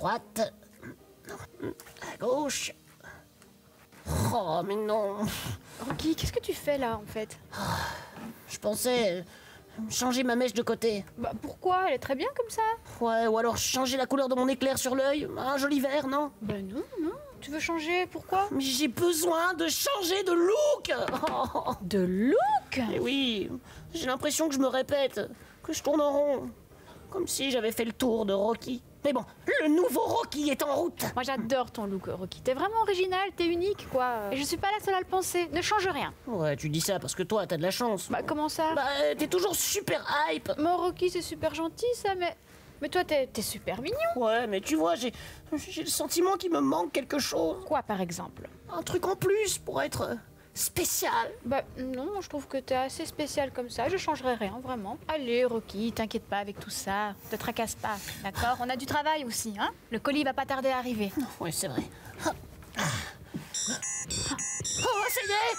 droite. À gauche. Oh, mais non. Rocky, qu'est-ce que tu fais là en fait? Je pensais changer ma mèche de côté. Bah pourquoi? Elle est très bien comme ça. Ouais, ou alors changer la couleur de mon éclair sur l'œil. Un joli vert, non? Bah non, non. Tu veux changer? Pourquoi? Mais j'ai besoin de changer de look Oh, De look? Et oui, j'ai l'impression que je me répète, que je tourne en rond. Comme si j'avais fait le tour de Rocky. Mais bon, le nouveau Rocky est en route Moi j'adore ton look Rocky. T'es vraiment original, t'es unique quoi. Et je suis pas la seule à le penser. Ne change rien. Ouais, tu dis ça parce que toi, t'as de la chance. Bah comment ça? Bah, euh, t'es toujours super hype Mon Rocky c'est super gentil ça, mais... Mais toi t'es super mignon. Ouais, mais tu vois, j'ai j'ai le sentiment qu'il me manque quelque chose. Quoi par exemple? Un truc en plus pour être spécial. Bah non, je trouve que t'es assez spécial comme ça. Je changerai rien vraiment. Allez Rocky, t'inquiète pas avec tout ça. Te tracasse pas, d'accord? On a du travail aussi, hein? Le colis va pas tarder à arriver. Ouais, c'est vrai. Oh, ça y est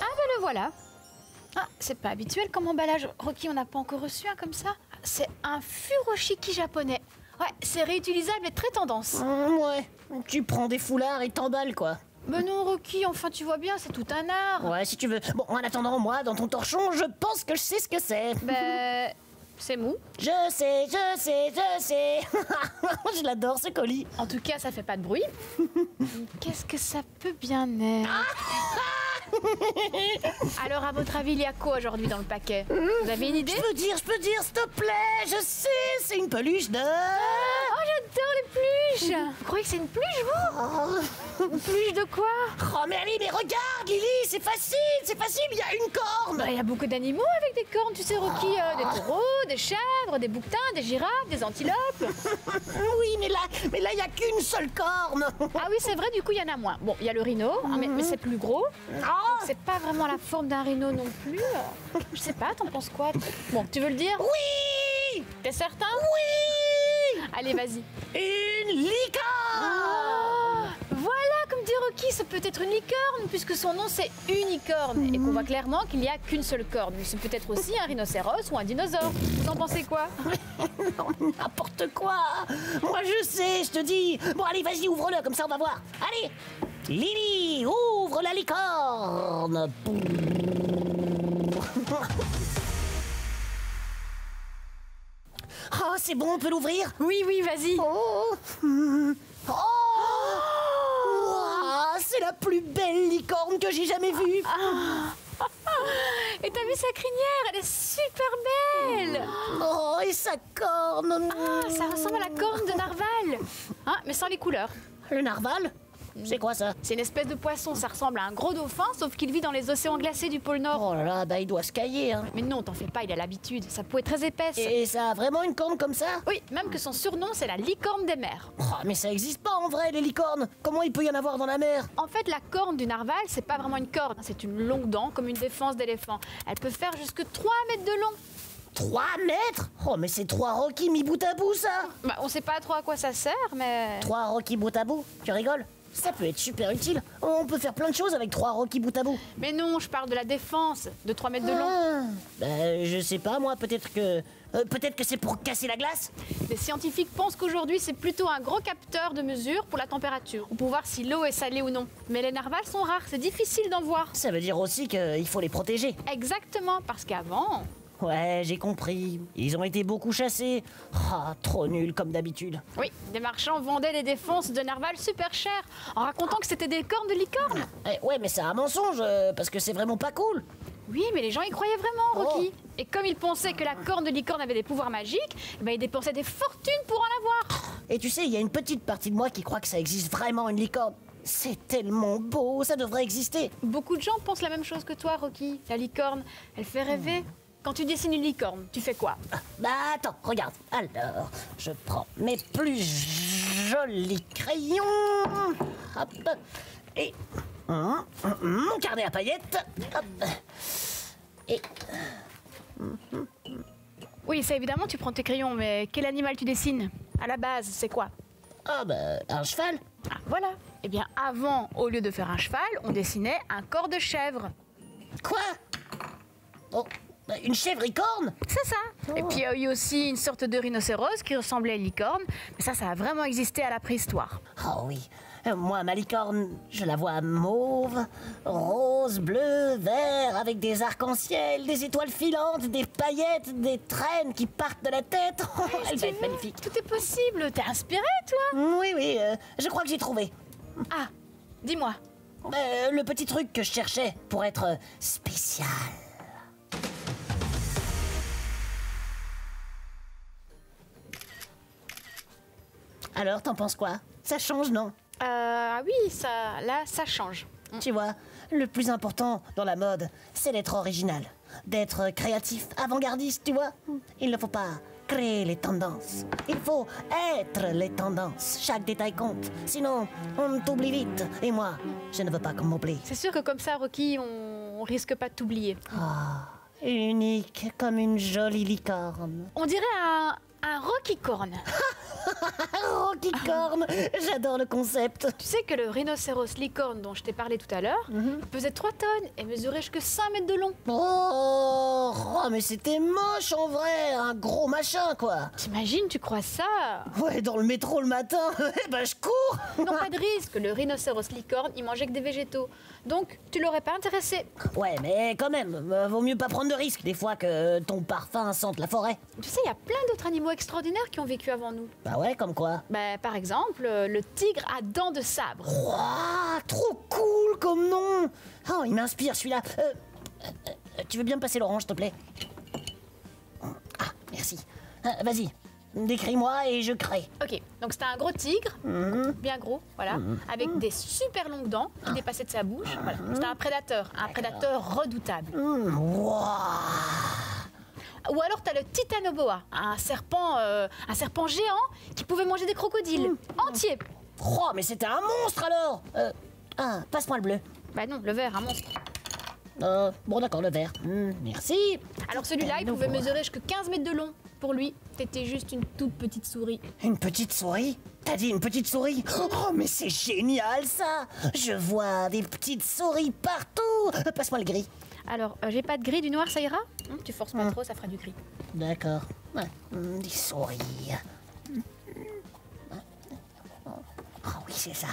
Ah ben le voilà. Ah, c'est pas habituel comme emballage. Rocky, on n'a pas encore reçu un comme ça? C'est un furoshiki japonais. Ouais, c'est réutilisable et très tendance. Hum, Ouais, tu prends des foulards et t'emballes, quoi. Mais non, Rocky, enfin tu vois bien, c'est tout un art. Ouais, si tu veux. Bon, en attendant, moi, dans ton torchon, je pense que je sais ce que c'est. Ben, c'est mou. Je sais, je sais, je sais. je l'adore, ce colis. En tout cas, ça fait pas de bruit. Qu'est-ce que ça peut bien être? Alors, à votre avis, il y a quoi aujourd'hui dans le paquet? Vous avez une idée? Je peux dire, je peux dire, s'il te plaît. Je sais, c'est une peluche de. Les pluches Vous croyez que c'est une pluche, vous Oh, Une pluche de quoi Oh, mais allez, mais regarde, Lily, c'est facile, c'est facile, il y a une corne. Bah, il y a beaucoup d'animaux avec des cornes, tu sais, Rocky. euh, des taureaux, des chèvres, des bouquetins, des girafes, des antilopes. Oui, mais là, mais là, il y a qu'une seule corne. Ah oui, c'est vrai, du coup, il y en a moins. Bon, il y a le rhino, hein, mais, mais c'est plus gros. Oh, C'est pas vraiment la forme d'un rhino non plus. Je sais pas, t'en penses quoi Bon, tu veux le dire? Oui, T'es certain? Oui, Allez, vas-y. une licorne. Ah, voilà, comme dit Rocky, ça peut être une licorne, puisque son nom c'est unicorne, et qu'on voit clairement qu'il n'y a qu'une seule corne. Mais c'est peut-être aussi un rhinocéros ou un dinosaure. Vous en pensez quoi Non, n'importe quoi. Moi, je sais, je te dis. Bon, allez, vas-y, ouvre-le, comme ça, on va voir. Allez, Lily, ouvre la licorne. Oh, c'est bon, on peut l'ouvrir Oui, oui, vas-y. Oh. Oh C'est la plus belle licorne que j'ai jamais vue Et t'as vu sa crinière Elle est super belle Oh, et sa corne Ah, ça ressemble à la corne de narval Hein, mais sans les couleurs. Le narval? C'est quoi ça? C'est une espèce de poisson, ça ressemble à un gros dauphin, sauf qu'il vit dans les océans glacés du pôle Nord. Oh là là, bah il doit se cailler, hein. Mais non, t'en fais pas, il a l'habitude. Sa peau est très épaisse. Et ça a vraiment une corne comme ça? Oui, même que son surnom, c'est la licorne des mers. Oh, mais ça existe pas en vrai, les licornes Comment il peut y en avoir dans la mer? En fait, la corne du narval, c'est pas vraiment une corne, c'est une longue dent comme une défense d'éléphant. Elle peut faire jusque 3 mètres de long. 3 mètres? Oh, mais c'est trois Rocky mis bout à bout, ça Bah, on sait pas trop à quoi ça sert, mais. Trois Rocky bout à bout? Tu rigoles? Ça peut être super utile. On peut faire plein de choses avec trois Rocky bout à bout. Mais non, je parle de la défense de 3 mètres de long. Ah, bah, je sais pas, moi, peut-être que... euh, peut-être que c'est pour casser la glace Les scientifiques pensent qu'aujourd'hui, c'est plutôt un gros capteur de mesure pour la température, ou pour voir si l'eau est salée ou non. Mais les narvals sont rares, c'est difficile d'en voir. Ça veut dire aussi qu'il faut les protéger. Exactement, parce qu'avant, Ouais, j'ai compris. Ils ont été beaucoup chassés. Ah, trop nul comme d'habitude. oui, des marchands vendaient les défenses de narval super cher, en racontant que c'était des cornes de licorne. Eh, ouais, mais c'est un mensonge, euh, parce que c'est vraiment pas cool. Oui, mais les gens y croyaient vraiment, Rocky. Oh. Et comme ils pensaient que la corne de licorne avait des pouvoirs magiques, eh ben ils dépensaient des fortunes pour en avoir. Et tu sais, il y a une petite partie de moi qui croit que ça existe vraiment une licorne. C'est tellement beau, ça devrait exister. Beaucoup de gens pensent la même chose que toi, Rocky. La licorne, elle fait rêver. Quand tu dessines une licorne, tu fais quoi Bah attends, regarde. Alors, je prends mes plus jolis crayons. Hop. Et mon carnet à paillettes. Hop. Et Oui, ça évidemment, tu prends tes crayons, mais quel animal tu dessines? À la base, c'est quoi? Oh bah un cheval. Ah, voilà. Eh bien, avant, au lieu de faire un cheval, on dessinait un corps de chèvre. Quoi? Oh, bah, une chèvre-licorne C'est ça. Et puis il y a eu aussi une sorte de rhinocéros qui ressemblait à une licorne. Mais ça, ça a vraiment existé à la préhistoire. Oh oui. Euh, Moi, ma licorne, je la vois mauve, rose, bleu, vert, avec des arcs-en-ciel, des étoiles filantes, des paillettes, des traînes qui partent de la tête. Elle va être magnifique. Tout est possible. T'es inspiré, toi? Oui, oui, euh, je crois que j'ai trouvé. Ah, dis-moi. Euh, le petit truc que je cherchais pour être spécial. Alors, t'en penses quoi? Ça change, non? Euh, ah oui, ça, là, ça change. Tu vois, le plus important dans la mode, c'est d'être original, d'être créatif, avant-gardiste, tu vois. Il ne faut pas créer les tendances. Il faut être les tendances. Chaque détail compte. Sinon, on t'oublie vite. Et moi, je ne veux pas qu'on m'oublie. C'est sûr que comme ça, Rocky, on, on risque pas de t'oublier. Ah, unique comme une jolie licorne. On dirait un, un. Rocky Corn, j'adore le concept. Tu sais que le rhinocéros licorne dont je t'ai parlé tout à l'heure il pesait 3 tonnes et mesurait jusque 5 mètres de long. Oh, oh, mais c'était moche en vrai, un gros machin quoi. T'imagines, tu crois ça Ouais, dans le métro le matin, eh ben je cours. Non, pas de risque. Le rhinocéros licorne, il mangeait que des végétaux. Donc, tu l'aurais pas intéressé. Ouais, mais quand même, euh, vaut mieux pas prendre de risques des fois que ton parfum sente la forêt. Tu sais, il y a plein d'autres animaux extraordinaires qui ont vécu avant nous. Bah ouais, comme quoi. Bah, par exemple, euh, le tigre à dents de sabre. Ouah, trop cool comme nom. Oh, il m'inspire celui-là. Euh, euh, tu veux bien me passer l'orange, s'il te plaît? Ah, merci. Vas-y, décris-moi et je crée. Ok, donc c'était un gros tigre, bien gros, voilà, avec des super longues dents qui dépassaient de sa bouche. Voilà. C'était un prédateur, un prédateur redoutable. Hum, ouah. Ou alors t'as le titanoboa, un serpent, euh, un serpent géant qui pouvait manger des crocodiles entiers. Oh, mais c'était un monstre alors euh, Ah, passe-moi le bleu. Bah non, le vert, un monstre. Euh, bon, d'accord, le vert. Hum, merci. Alors celui-là, il pouvait mesurer jusque 15 mètres de long. Pour lui, t'étais juste une toute petite souris. Une petite souris? T'as dit une petite souris? Oh, mais c'est génial ça Je vois des petites souris partout Passe-moi le gris. Alors, euh, j'ai pas de gris, du noir, ça ira? Hum, Tu forces pas trop, ça fera du gris. D'accord. Ouais, hum, des souris. Oh oui, c'est ça.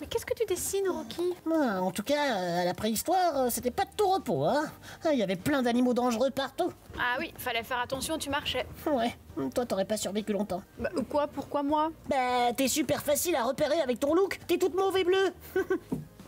Mais qu'est-ce que tu dessines, Rocky? Ah, En tout cas, euh, à la préhistoire, euh, c'était pas de tout repos, hein. Ah, Il y avait plein d'animaux dangereux partout. Ah oui, fallait faire attention, tu marchais. Ouais, toi t'aurais pas survécu longtemps. Bah, quoi Pourquoi moi? Bah, t'es super facile à repérer avec ton look. T'es toute mauve et bleue.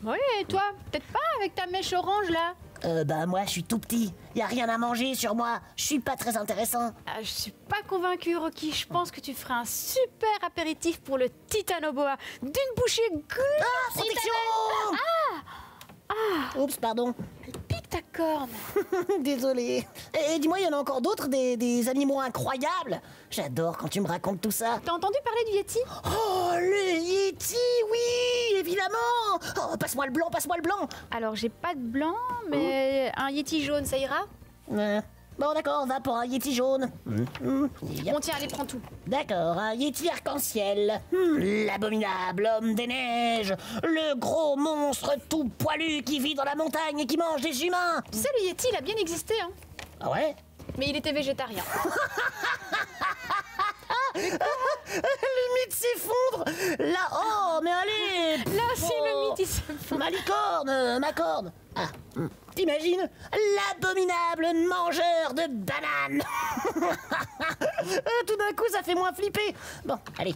Oui, et toi? Peut-être pas avec ta mèche orange, là? Euh, bah, moi, je suis tout petit. Y a rien à manger sur moi. Je suis pas très intéressant. ah, Je suis pas convaincue, Rocky. Je pense que tu ferais un super apéritif pour le titanoboa. D'une bouchée Ah, glou protection Ah Oups, pardon. Ta corne. Désolé. Et dis-moi, il y en a encore d'autres, des, des animaux incroyables? J'adore quand tu me racontes tout ça. T'as entendu parler du Yeti? Oh, le Yeti, oui, évidemment. Oh, passe-moi le blanc, passe-moi le blanc. Alors, j'ai pas de blanc, mais un Yeti jaune, ça ira? Euh, Bon, d'accord, on va pour un Yeti jaune. Yep. Bon, tiens, allez, prends tout. D'accord, un Yeti arc-en-ciel. Hmm, L'abominable homme des neiges. Le gros monstre tout poilu qui vit dans la montagne et qui mange des humains. Tu sais, le Yeti, il a bien existé, hein Ah ouais? Mais il était végétarien. Le mythe s'effondre Là, oh, mais allez Là Oh. le mythe, il se fond. Ma licorne, ma corne Ah, hum. t'imagines L'abominable mangeur de bananes Euh, Tout d'un coup, ça fait moins flipper Bon, allez.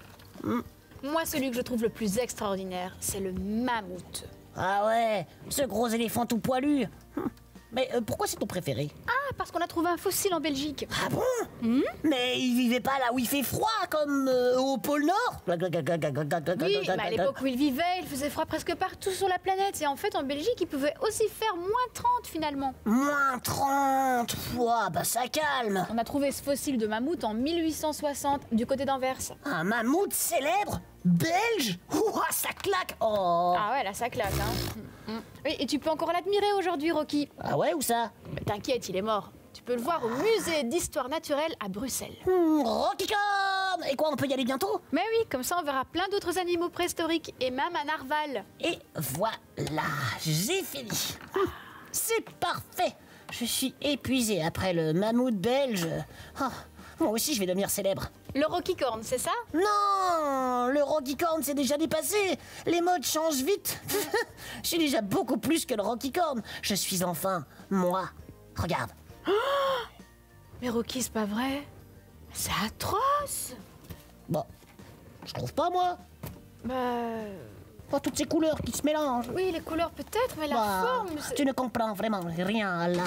Moi, celui que je trouve le plus extraordinaire, c'est le mammouth. Ah ouais, ce gros éléphant tout poilu Hum. Mais euh, pourquoi c'est ton préféré Ah, parce qu'on a trouvé un fossile en Belgique. Ah bon Mais il vivait pas là où il fait froid, comme euh, au pôle Nord Oui, mais à l'époque où il vivait, il faisait froid presque partout sur la planète. Et en fait, en Belgique, il pouvait aussi faire moins 30 finalement. Moins 30 Ouah, bah ça calme On a trouvé ce fossile de mammouth en 1860 du côté d'Anvers. Un mammouth célèbre Belge Ouah, ça claque Oh Ah ouais, là, ça claque, hein. Oui, et tu peux encore l'admirer aujourd'hui, Rocky. Ah ouais, où ça? Mais T'inquiète, il est mort. Tu peux le voir au musée d'histoire naturelle à Bruxelles. Hmm, Rocky Corn Et quoi, on peut y aller bientôt? Mais oui, comme ça on verra plein d'autres animaux préhistoriques et même un narval. Et voilà, j'ai fini c'est parfait. Je suis épuisé après le mammouth belge. Ah, moi aussi, je vais devenir célèbre. Le Rocky Corn, c'est ça? Non, le Rocky Corn c'est déjà dépassé. Les modes changent vite. je suis déjà beaucoup plus que le Rocky Corn. Je suis enfin moi. Regarde. Mais Rocky, c'est pas vrai. C'est atroce. Bon, je trouve pas moi. Bah. Pas toutes ces couleurs qui se mélangent. Oui, les couleurs peut-être, mais la Bah, forme. tu ne comprends vraiment rien à l'art.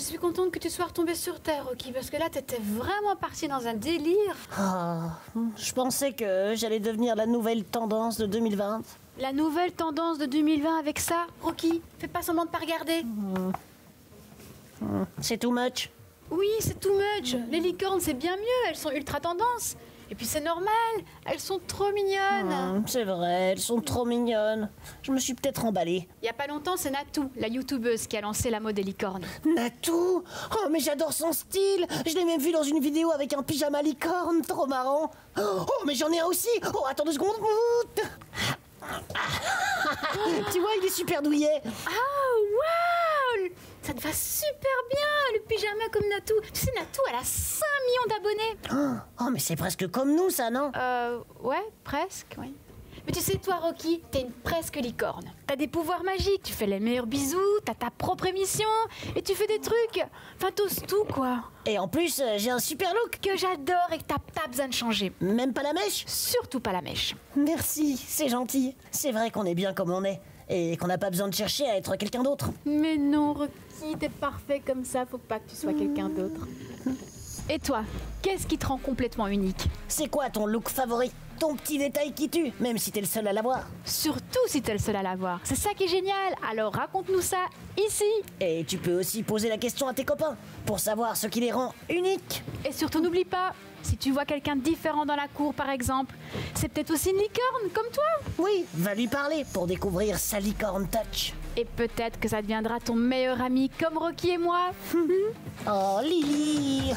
Je suis contente que tu sois retombé sur terre, Rocky, parce que là, t'étais vraiment parti dans un délire. Ah, je pensais que j'allais devenir la nouvelle tendance de 2020. La nouvelle tendance de 2020 avec ça, Rocky, fais pas semblant de pas regarder. C'est too much. Oui, c'est too much. Les licornes, c'est bien mieux, elles sont ultra tendance. Et puis c'est normal, elles sont trop mignonnes. Hum, C'est vrai, elles sont trop mignonnes. Je me suis peut-être emballée. Il y a pas longtemps, c'est Natou, la youtubeuse, qui a lancé la mode des licornes. Natou? Oh, mais j'adore son style Je l'ai même vu dans une vidéo avec un pyjama licorne, trop marrant Oh, mais j'en ai un aussi Oh, attends deux secondes Tu vois, il est super douillet Ah, waouh Ça te va super bien, le pyjama comme Natou. Tu sais, Natou, elle a 5 millions d'abonnés. Oh, mais c'est presque comme nous, ça, non? Euh, ouais, presque, oui. Mais tu sais, toi, Rocky, t'es une presque licorne. T'as des pouvoirs magiques, tu fais les meilleurs bisous, t'as ta propre émission, et tu fais des trucs. Enfin, t'oses tout, quoi. Et en plus, euh, j'ai un super look Que j'adore et que t'as pas besoin de changer. Même pas la mèche? Surtout pas la mèche. Merci, c'est gentil. C'est vrai qu'on est bien comme on est. Et qu'on n'a pas besoin de chercher à être quelqu'un d'autre. Mais non, Rocky, t'es parfait comme ça, faut pas que tu sois quelqu'un d'autre. Et toi, qu'est-ce qui te rend complètement unique? C'est quoi ton look favori? Ton petit détail qui tue, même si t'es le seul à l'avoir. Surtout si t'es le seul à l'avoir. C'est ça qui est génial. Alors raconte-nous ça ici. Et tu peux aussi poser la question à tes copains pour savoir ce qui les rend uniques. Et surtout n'oublie pas, si tu vois quelqu'un de différent dans la cour par exemple, c'est peut-être aussi une licorne comme toi. Oui, va lui parler pour découvrir sa licorne touch. Et peut-être que ça deviendra ton meilleur ami comme Rocky et moi. Oh Lily